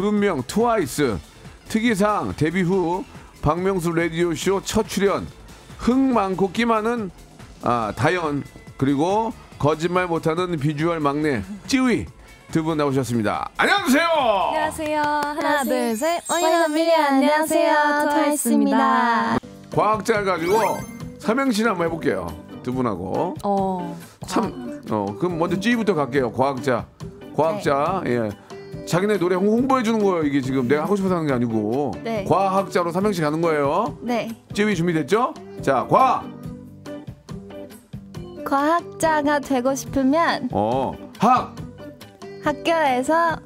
그룹명 트와이스 특이상 데뷔 후 박명수 라디오 쇼 첫 출연 흥 많고 끼 많은 아, 다현 그리고 거짓말 못하는 비주얼 막내 쯔위 두 분 나오셨습니다. 안녕하세요. 안녕하세요. 하나, 둘, 셋. One in a million 안녕하세요. 트와이스입니다. 과학자 가지고 삼행시 한번 해볼게요. 두 분하고 어. 참, 어, 그럼 먼저 쯔위부터 갈게요. 과학자. 과학자, 예. 자기네 노래 홍- 홍보해 주는 거예요. 이게 지금 내가 하고 싶어서 하는 게 아니고. 네. 과학자로 삼행시 가는 거예요. 네. 찌위 준비됐죠? 자, 과, 과학자가 되고 싶으면 어, 학, 학교에서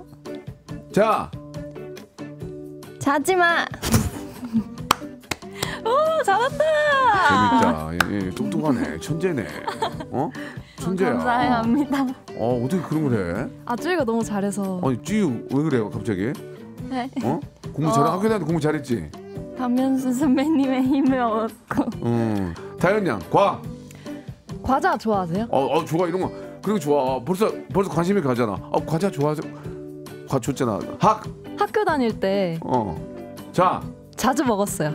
자, 자지 마. 오, 잘한다. 재밌다. 예, 예, 똑똑하네. 천재네. 어? 천재야. 감사합니다. 어, 어떻게 그런 걸 해? 아, 쭈이가 너무 잘해서. 아니, 찌위 왜 그래요, 갑자기? 네. 어? 공부 잘해, 학교 다닐 때 공부 잘했지? 박명수 선배님의 힘을 얻고 음. 다현 양, 과. 과자 좋아하세요? 어, 어 좋아 이런 거거 좋아 벌써 벌써 관심이 가잖아 어 과자 좋아하세요 과 좋잖아 학교 다닐 때 학어자 자주 먹었어요.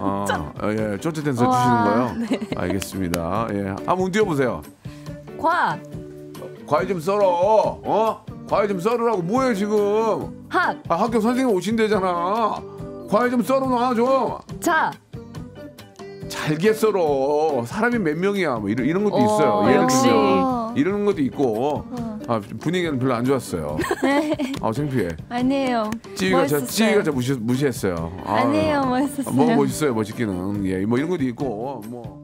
어, 예 쪼트 댄서 와, 주시는 거요? 알겠습니다. 예 한번 뛰어보세요. 과, 과일 좀 썰어. 어? 과일 좀 썰으라고. 뭐해 지금? 학, 아, 학교 선생님 오신대잖아. 과일 좀 썰어놔 좀 자. 잘게 썰어. 사람이 몇 명이야? 뭐 이런, 이런 것도 어, 있어요. 예를 역시. 들면. 이런 것도 있고 아, 분위기는 별로 안 좋았어요 아 창피해 아니에요. 찌위가 저. 찌위가 저 무시 무시했어요. 아, 아니에요, 멋있었어요. 뭐 멋있어요, 멋있기는. 예, 뭐 이런 것도 있고 뭐